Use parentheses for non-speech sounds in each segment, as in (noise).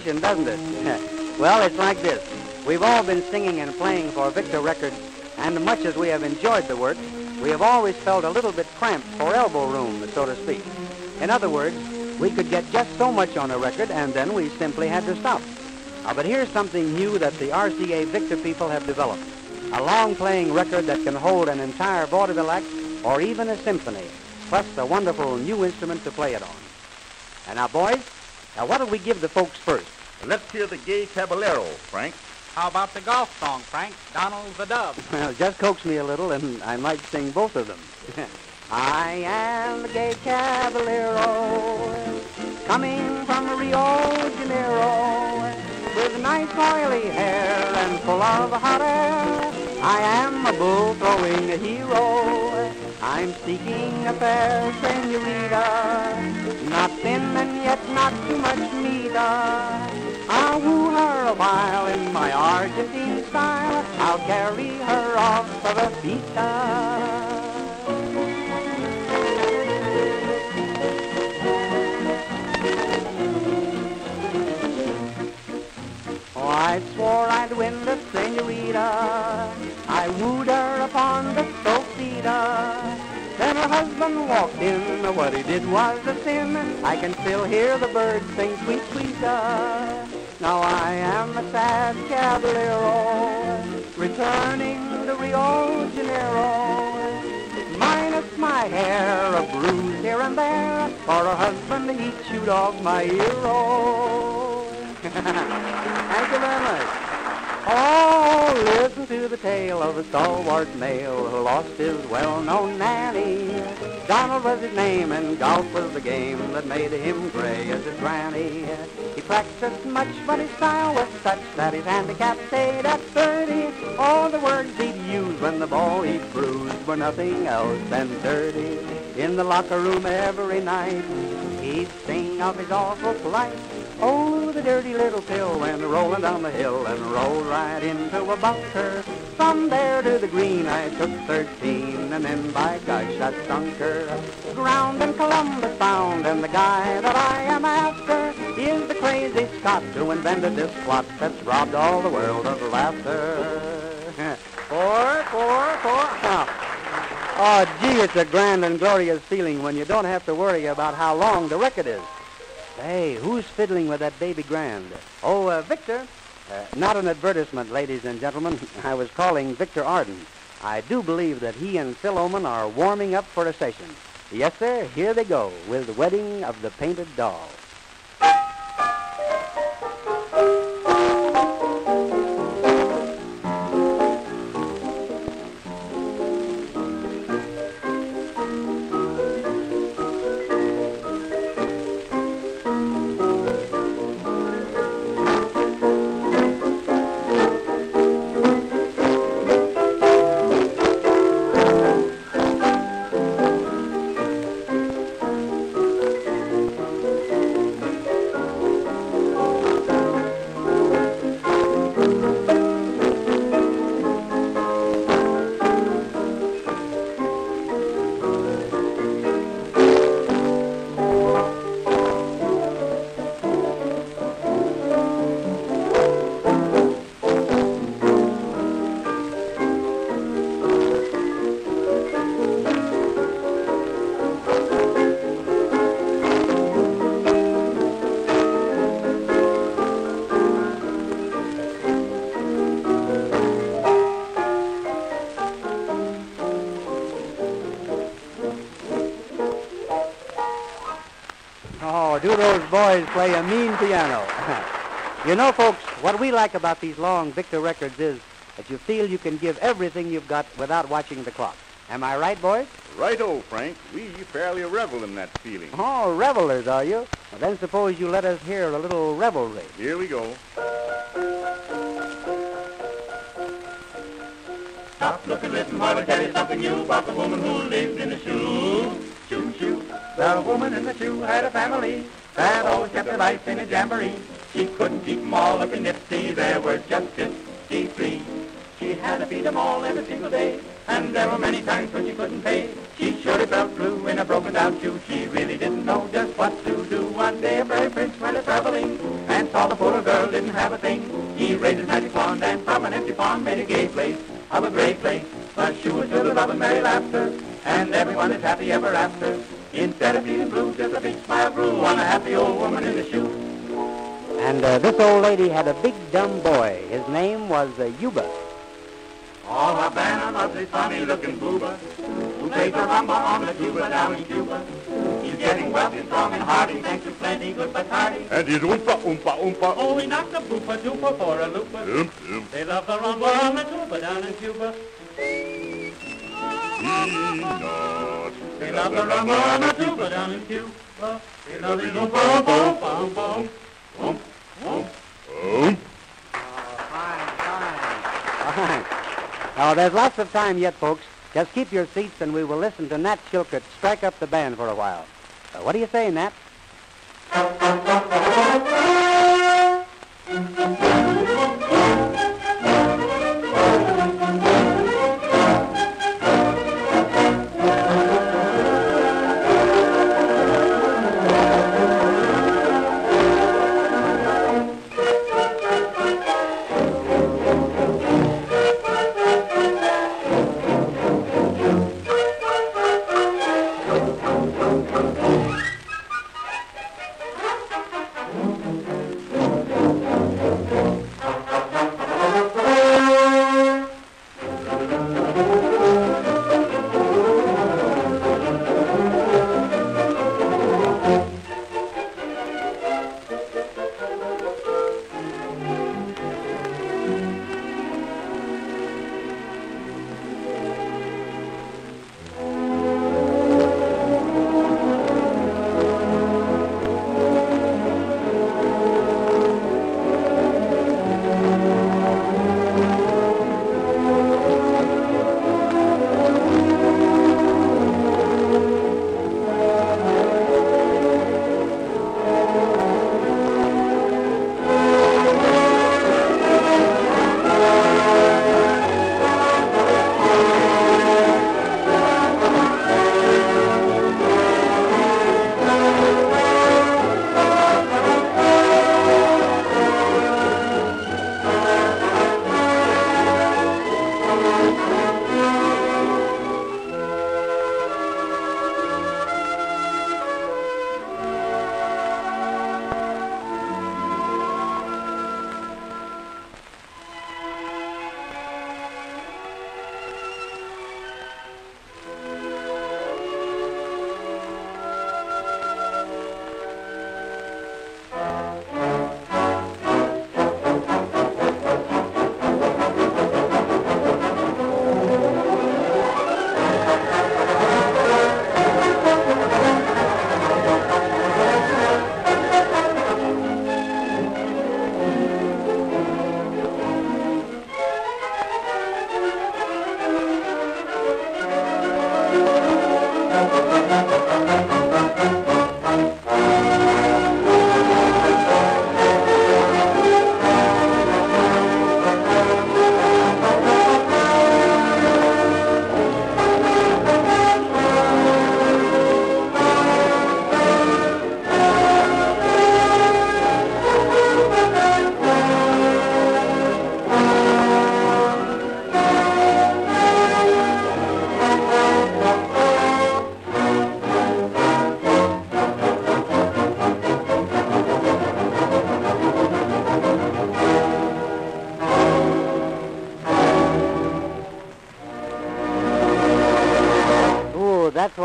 celebration, doesn't it? (laughs) well, it's like this. We've all been singing and playing for Victor Records, and much as we have enjoyed the work, we have always felt a little bit cramped for elbow room, so to speak. In other words, we could get just so much on a record, and then we simply had to stop. Uh, but here's something new that the RCA Victor people have developed. A long-playing record that can hold an entire vaudeville act or even a symphony, plus a wonderful new instrument to play it on. And now, boys, now what do we give the folks first? Let's hear the gay caballero, Frank. How about the golf song, Frank? Donald the Dub. (laughs) Well, just coax me a little, and I might sing both of them. (laughs) I am the gay caballero, coming from Rio de Janeiro, with nice oily hair and full of hot air. I am a bull-throwing hero. I'm seeking a fair senorita, not thin and yet not too much meat. I'll woo her a while in my Argentine style. I'll carry her off of a. Oh, I swore I'd win the senorita. I wooed her upon the sofita. Husband walked in. What he did was a sin. I can still hear the birds sing sweet, sweet. Uh. Now I am a sad caballero, returning to Rio Janeiro. Minus my hair, a bruise here and there, for a husband he'd shoot off my hero. (laughs) to the tale of a stalwart male who lost his well-known nanny. Donald was his name, and golf was the game that made him gray as his granny. He practiced much, but his style was such that his handicap stayed at 30. All the words he'd use when the ball he bruised were nothing else than dirty. In the locker room every night, he'd sing of his awful plight. Oh, the dirty little pill went rolling down the hill and rolled right into a bunker. From there to the green I took 13, and then by gosh I sunk her. Ground in Columbus bound, and the guy that I am after is the crazy Scot who invented this plot that's robbed all the world of laughter. (laughs) four, four, four. Oh, gee, it's a grand and glorious feeling when you don't have to worry about how long the record is. Hey, who's fiddling with that baby grand? Oh, uh, Victor. Uh, not an advertisement, ladies and gentlemen. I was calling Victor Arden. I do believe that he and Phil Ohman are warming up for a session. Yes, sir, here they go with the wedding of the painted doll. Those boys play a mean piano? (laughs) you know, folks, what we like about these long Victor records is that you feel you can give everything you've got without watching the clock. Am I right, boys? Righto, Frank. We fairly revel in that feeling. Oh, revelers, are you? Well, then suppose you let us hear a little revelry. Here we go. Stop, look, and listen while I tell you something new about the woman who lived in a shoe. Shoe, shoe. The woman in the shoe had a family that kept her life in a jamboree. She couldn't keep 'em all up in nifty. There were just fifty-three. She had to feed 'em all every single day. And there were many times when she couldn't pay. She surely felt blue in a broken down shoe. She really didn't know just what to do. One day a fairy prince went a traveling and saw the poor girl didn't have a thing. He raised his magic wand and from an empty pond made a gay place of a great place. The shoe was filled with love and merry laughter, and everyone is happy ever after. Instead of being blue, just a big smile grew on a happy old woman in the shoe. And uh, this old lady had a big dumb boy. His name was uh, Yuba. All Havana loves this funny-looking booba who plays the rumba on the tuba down in Cuba. He's getting wealthy, strong, and hearty, thanks to plenty good Bacardi. And he's oompa, oompa, oompa. Oh, he knocked a boopa doopa for a loopa. Oom, oom. They love the rumba on the tuba down in Cuba. Peanut. Rumba on tuba down in Cuba. There's lots of time yet, folks. Just keep your seats and we will listen to Nat Shilkret strike up the band for a while. Uh, what do you say, Nat?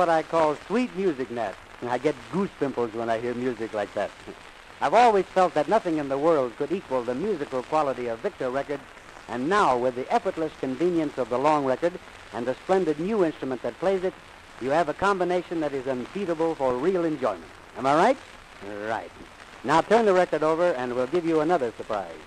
What I call sweet music, Nat. And I get goose pimples when I hear music like that. I've always felt that nothing in the world could equal the musical quality of Victor records, and now with the effortless convenience of the long record and the splendid new instrument that plays it, you have a combination that is unbeatable for real enjoyment. Am I right? Right. Now turn the record over and we'll give you another surprise.